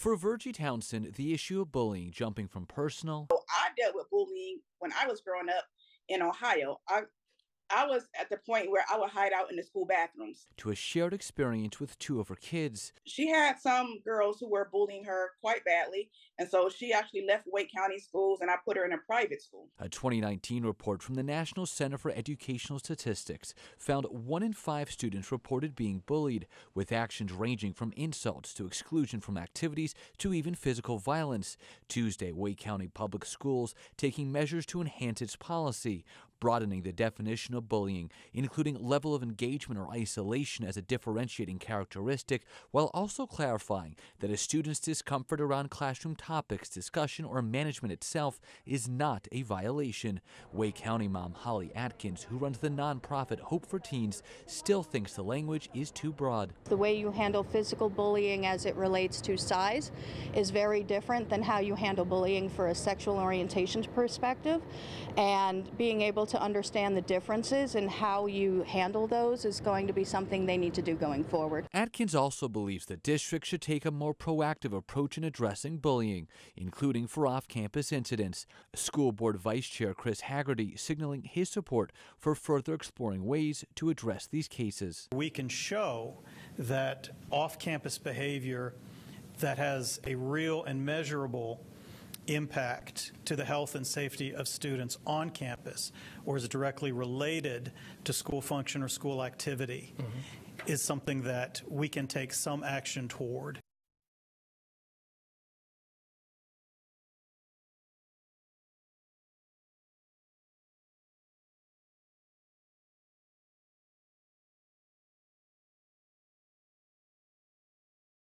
For Virgie Townsend, the issue of bullying jumping from personal I dealt with bullying when I was growing up in Ohio. I I was at the point where I would hide out in the school bathrooms. to a shared experience with two of her kids. She had some girls who were bullying her quite badly, and so she actually left Wake County schools and I put her in a private school. A 2019 report from the National Center for Educational Statistics found one in five students reported being bullied, with actions ranging from insults to exclusion from activities to even physical violence. Tuesday, Wake County Public Schools taking measures to enhance its policy, broadening the definition of bullying, including level of engagement or isolation as a differentiating characteristic, while also clarifying that a student's discomfort around classroom topics, discussion, or management itself is not a violation. Wake County mom Holly Atkins, who runs the nonprofit Hope for Teens, still thinks the language is too broad. The way you handle physical bullying as it relates to size is very different than how you handle bullying for a sexual orientation perspective. And being able to understand the differences and how you handle those is going to be something they need to do going forward. Atkins also believes the district should take a more proactive approach in addressing bullying, including for off campus incidents. School Board Vice Chair Chris Heagarty signaling his support for further exploring ways to address these cases. We can show that off campus behavior that has a real and measurable impact to the health and safety of students on campus or is directly related to school function or school activity mm-hmm. is something that we can take some action toward.